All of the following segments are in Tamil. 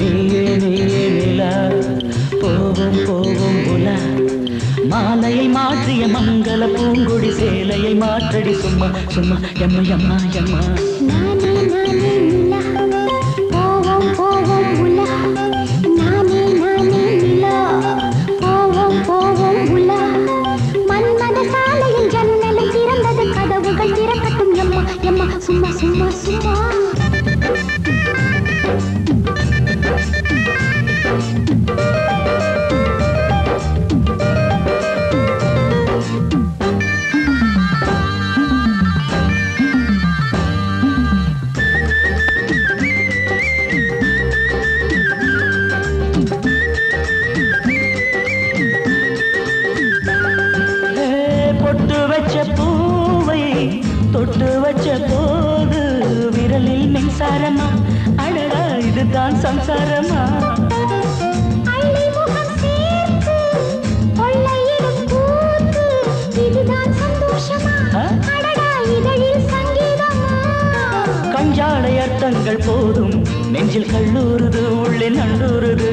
நீயே நீயே விழா போகும் போகும் உலா. மாலையை மாற்றிய மங்கள பூங்குடி சேலையை மாற்றடி சும்மா சும்மா எம்மா எம்மா எம்மா. வச்ச போது விரலில் மின்சாரமா? அடடா இதுதான் சம்சாரமா? கஞ்சாலை அர்த்தங்கள் போதும். நெஞ்சில் கல்லூறுது உள்ளே நல்லூறுது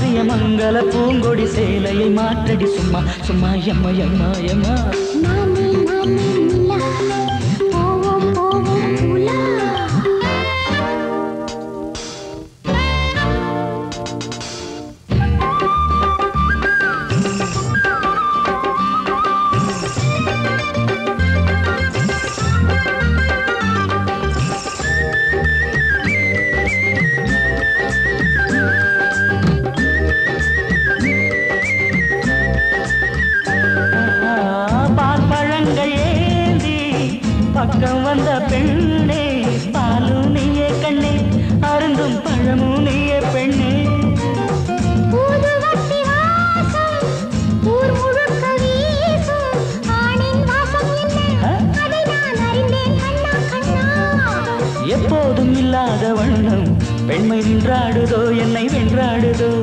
மாறிய மங்கள பூங்கொடி சேலையை மாற்றடி சும்மா சும்மா எம்மா எம்மா எம்மா எப்போதும் இல்லாத வண்ணம். பெண்மை நின்றாடுதோ என்னை வென்றாடுதோ.